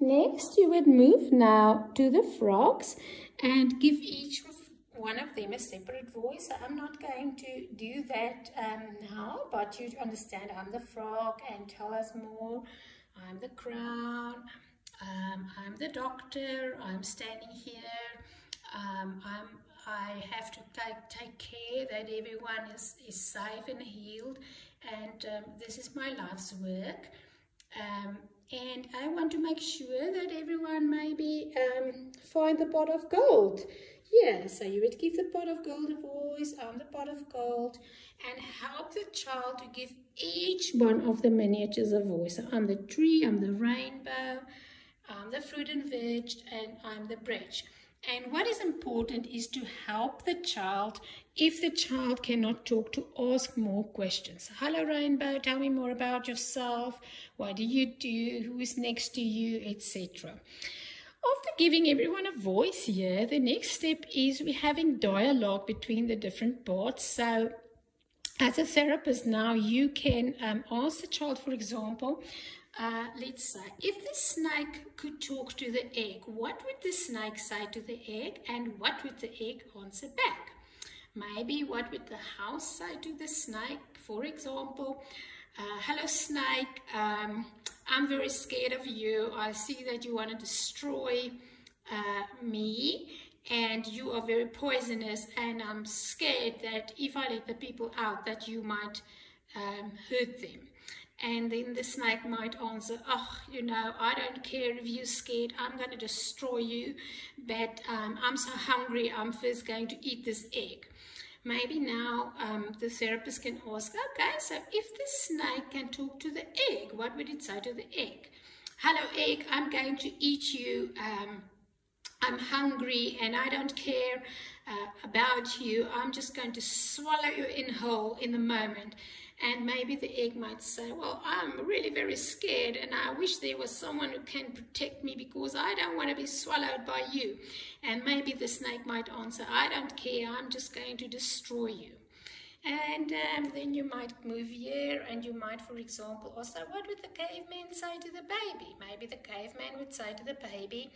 Next, you would move now to the frogs and give each one of them a separate voice. I'm not going to do that um, now, but you understand I'm the frog and tell us more. I'm the crown, um, I'm the doctor, I'm standing here, um, I'm, I have to take, take care that everyone is, is safe and healed and um, this is my life's work. Um, and I want to make sure that everyone maybe um, find the pot of gold. Yeah, so you would give the pot of gold a voice, I'm the pot of gold, and help the child to give each one of the miniatures a voice. So I'm the tree, I'm the rainbow, I'm the fruit and veg, and I'm the bridge. And what is important is to help the child, if the child cannot talk, to ask more questions. Hello, Rainbow, tell me more about yourself. What do you do? Who is next to you, etc. After giving everyone a voice here, the next step is we're having dialogue between the different parts. So as a therapist now, you can um, ask the child, for example, uh, let's say, if the snake could talk to the egg, what would the snake say to the egg and what would the egg answer back? Maybe what would the house say to the snake? For example, uh, hello snake, um, I'm very scared of you. I see that you want to destroy uh, me and you are very poisonous and I'm scared that if I let the people out that you might um, hurt them. And then the snake might answer, oh, you know, I don't care if you're scared. I'm going to destroy you. But um, I'm so hungry, I'm first going to eat this egg. Maybe now um, the therapist can ask, okay, so if the snake can talk to the egg, what would it say to the egg? Hello, egg, I'm going to eat you. Um, I'm hungry and I don't care uh, about you. I'm just going to swallow you in whole in the moment. And maybe the egg might say, well, I'm really very scared and I wish there was someone who can protect me because I don't want to be swallowed by you. And maybe the snake might answer, I don't care, I'm just going to destroy you. And um, then you might move here and you might, for example, also, what would the caveman say to the baby? Maybe the caveman would say to the baby,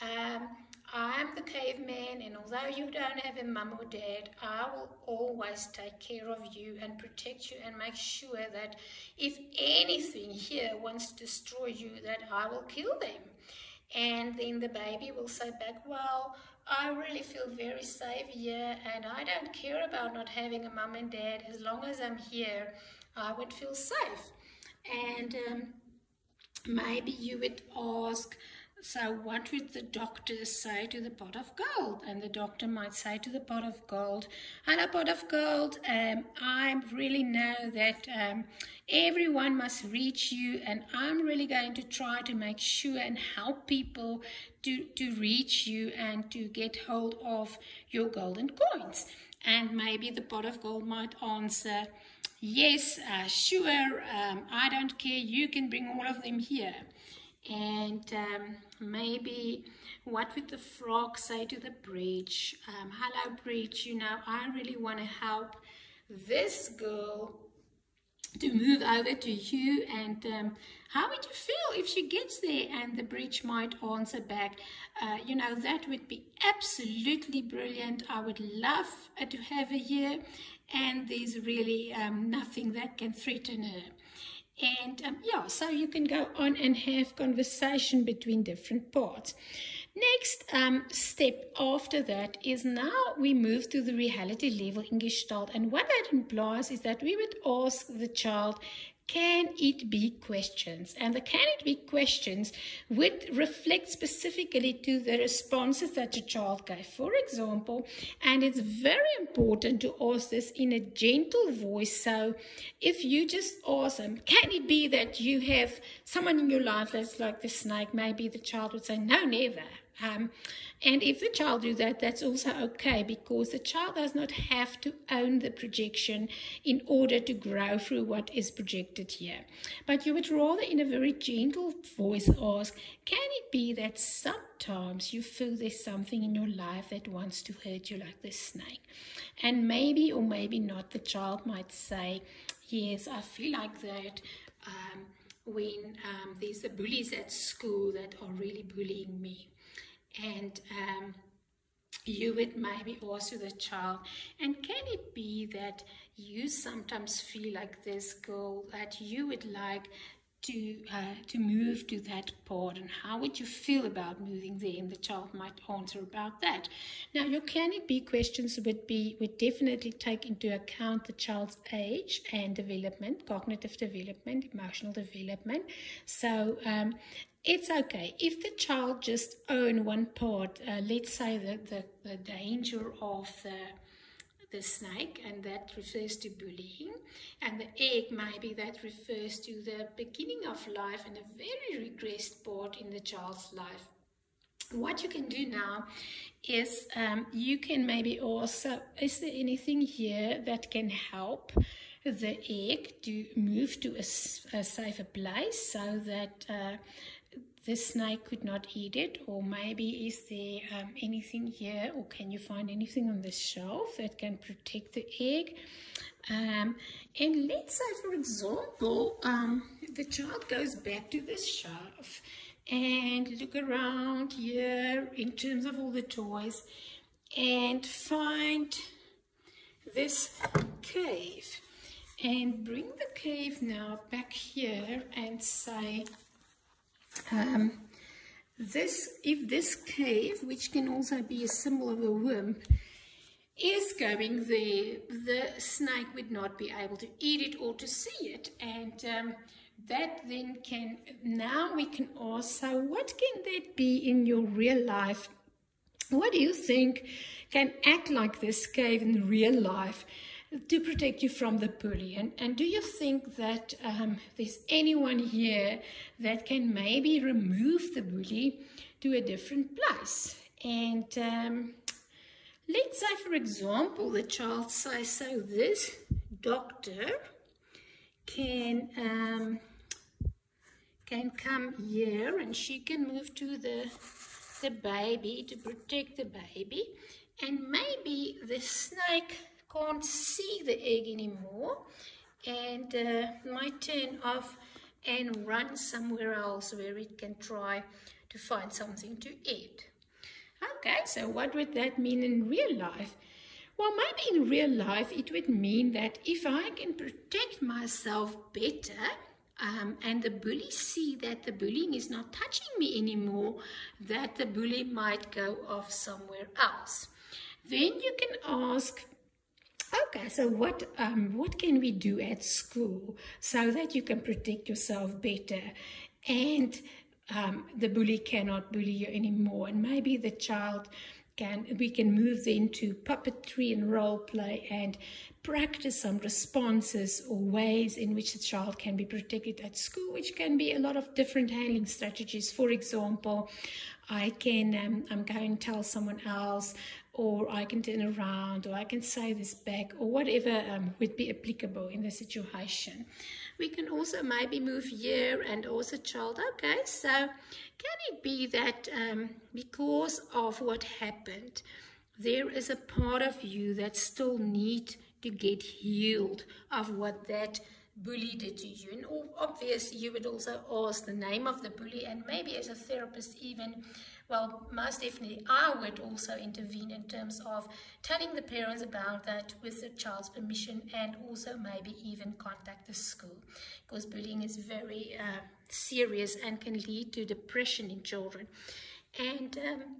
um, I'm the caveman, and although you don't have a mum or dad, I will always take care of you and protect you and make sure that if anything here wants to destroy you, that I will kill them. And then the baby will say back, well, I really feel very safe here and I don't care about not having a mum and dad. As long as I'm here, I would feel safe. And um, maybe you would ask, so what would the doctor say to the pot of gold? And the doctor might say to the pot of gold, hello pot of gold, um, I really know that um, everyone must reach you and I'm really going to try to make sure and help people to, to reach you and to get hold of your golden coins. And maybe the pot of gold might answer, yes, uh, sure, um, I don't care, you can bring all of them here and um, maybe what would the frog say to the bridge? Um, hello bridge you know I really want to help this girl to move over to you and um, how would you feel if she gets there? And the bridge might answer back uh, you know that would be absolutely brilliant. I would love uh, to have her here and there's really um, nothing that can threaten her and um, yeah, so you can go on and have conversation between different parts. Next um, step after that is now we move to the reality level in Gestalt. And what that implies is that we would ask the child, can it be questions? And the can it be questions would reflect specifically to the responses that the child gave. For example, and it's very important to ask this in a gentle voice. So if you just ask them, can it be that you have someone in your life that's like the snake? Maybe the child would say, no, never. Um, and if the child do that, that's also okay because the child does not have to own the projection in order to grow through what is projected here. But you would rather in a very gentle voice ask, can it be that sometimes you feel there's something in your life that wants to hurt you like this snake? And maybe or maybe not, the child might say, yes, I feel like that. Um, when um, there's the bullies at school that are really bullying me. And um, you would maybe also the child, and can it be that you sometimes feel like this girl that you would like to uh, to move to that part and how would you feel about moving there? And the child might answer about that. Now your can it be questions would be would definitely take into account the child's age and development cognitive development emotional development. So um, it's okay. If the child just own one part uh, let's say that the, the danger of the the snake, and that refers to bullying. And the egg, maybe that refers to the beginning of life and a very regressed part in the child's life. What you can do now is um, you can maybe also, is there anything here that can help the egg to move to a, a safer place so that uh, the snake could not eat it or maybe is there um, anything here or can you find anything on the shelf that can protect the egg? Um, and let's say for example um, the child goes back to the shelf and look around here in terms of all the toys and find this cave. And bring the cave now back here and say um, this, if this cave, which can also be a symbol of a womb, is going there, the snake would not be able to eat it or to see it. And um, that then can, now we can also, what can that be in your real life? What do you think can act like this cave in real life? To protect you from the bully. And, and do you think that um, there's anyone here that can maybe remove the bully to a different place? And um, let's say, for example, the child says, so this doctor can um, can come here and she can move to the the baby to protect the baby and maybe the snake can't see the egg anymore and uh, might turn off and run somewhere else where it can try to find something to eat. Okay, so what would that mean in real life? Well, maybe in real life it would mean that if I can protect myself better um, and the bully see that the bullying is not touching me anymore, that the bully might go off somewhere else. Then you can ask Okay, so what um, what can we do at school so that you can protect yourself better? And um, the bully cannot bully you anymore and maybe the child can we can move into puppetry and role play and practice some responses or ways in which the child can be protected at school which can be a lot of different handling strategies. For example I can um, I'm going to tell someone else or I can turn around, or I can say this back, or whatever um, would be applicable in the situation. We can also maybe move here and also child. Okay, so can it be that um, because of what happened, there is a part of you that still need to get healed of what that bully did to you. And obviously, you would also ask the name of the bully, and maybe as a therapist, even well, most definitely, I would also intervene in terms of telling the parents about that with the child's permission and also maybe even contact the school because bullying is very uh, serious and can lead to depression in children. And um,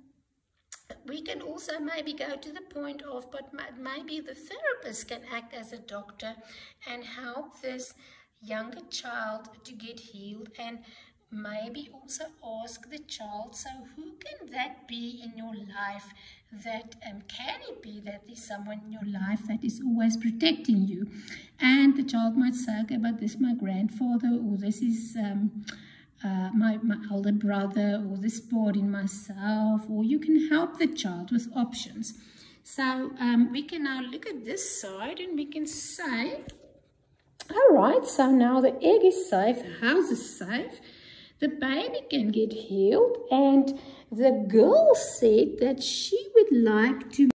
we can also maybe go to the point of, but maybe the therapist can act as a doctor and help this younger child to get healed and maybe also ask the child so who can that be in your life that um, can it be that there's someone in your life that is always protecting you? And the child might say okay but this is my grandfather or this is um, uh, my, my older brother or this part in myself or you can help the child with options. So um, we can now look at this side and we can say all right so now the egg is safe the house is safe the baby can get healed. And the girl said that she would like to